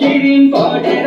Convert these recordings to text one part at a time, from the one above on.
किरण पढेर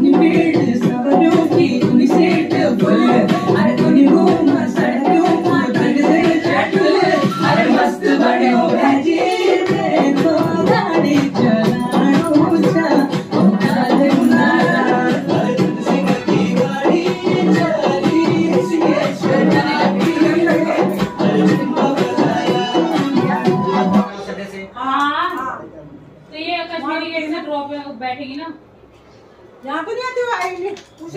menino.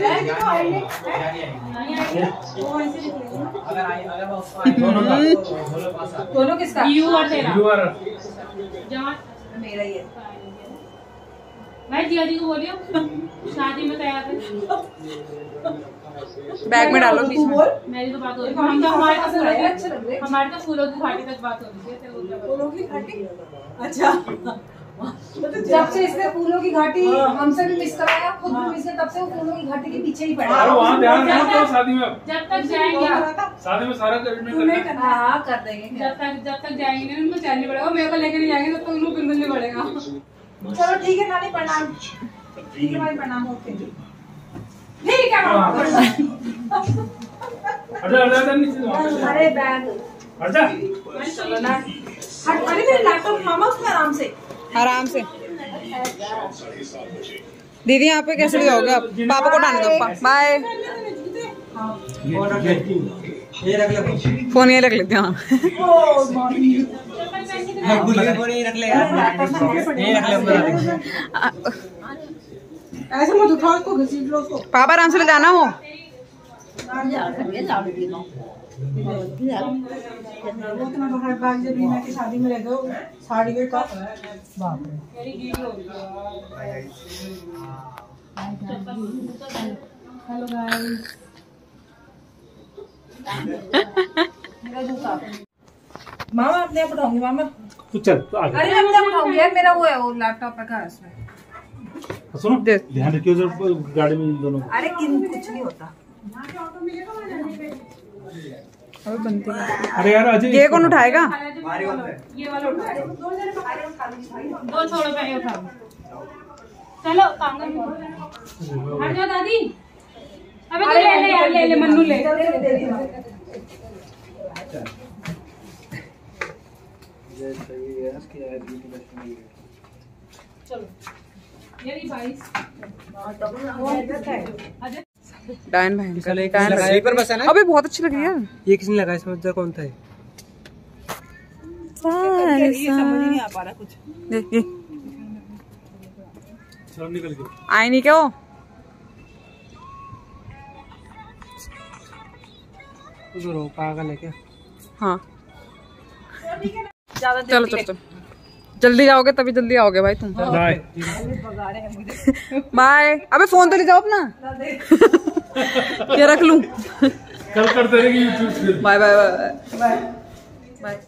दोनों किसका? यू और तेरा। यू आर जहाँ मेरा ही है भाई जिया जी को बोलियो शादी में तैयार है। बैग में डालो बीच में। मेरी तो बात हो रही है। हम तो हमारे तो फूलों की- अच्छे लग रहे हैं। हमारे तो फूलों की घाटी तक बात हो रही है। फूलों की घाटी अच्छा। जब से इसने फूलों की घाटी हमसे भी मिस कराया खुद भी मिस तब से वो फूलों की घाटी के पीछे ही पड़ा। अरे वहाँ ध्यान रखो तो शादी में। जब तक जाएँगे। शादी में सारा हाँ हाँ कर देंगे। जब तक जब तक जाएँगे उनको चैन पड़ेगा। मेरे को लेकर नहीं जाएँगे तब तक उनको बिल्कुल नहीं पड़ेगा। चलो ठीक है नानी प्रणाम। ठीक है भाई प्रणाम ओके। ठीक है मामा। अरे अरे अरे नीचे अरे बैग। हट जा हट अरे मेरे लैपटॉप मामा उसमें आराम से। आराम से। दीदी यहाँ पे कैसे जाओगे आप? पापा को उठाने दो बाय फ़ोन ये रख लेते हैं हाँ। ऐसे मत उठाओ इसको घसीट लो उसको पापा आराम से ले जाना हो की शादी में ले दो साड़ी के का बाप रे हेलो गाइस मामा अपने आप उठाऊँगी मामा तू चल तू आगे अरे मैं अपने आप उठाऊँगी यार मेरा वो है वो लैपटॉप रखा है उसमें सुनो। ध्यान रखियो जब गाड़ी में इन दोनों को। अरे किन कुछ नहीं होता अबे बनती है अरे यार अजय ये कौन उठाएगा? ये वाला दो छोड़ो पहले उठा चलो। हट जाओ दादी अबे तू ले ले यार ले ले मन्नू ले चलो ये बाईस अजय डायन भयंकर डायन स्लीपर बस है ना? अबे बहुत अच्छी लग रही है। ये किसने लगाया इसमें उधर कौन था ये? ये समझ नहीं आ पा रहा कुछ। देख ये। चलो निकल गए आई नहीं क्या? उधर हो पागल है क्या? हाँ। चलो चलो चलो। जल्दी जाओगे तभी जल्दी आओगे भाई तुम। बाय बाय अबे फ़ोन तो ले जाओ अपना। ये रख लूँ। कल करते रहेंगे YouTube bye bye bye bye bye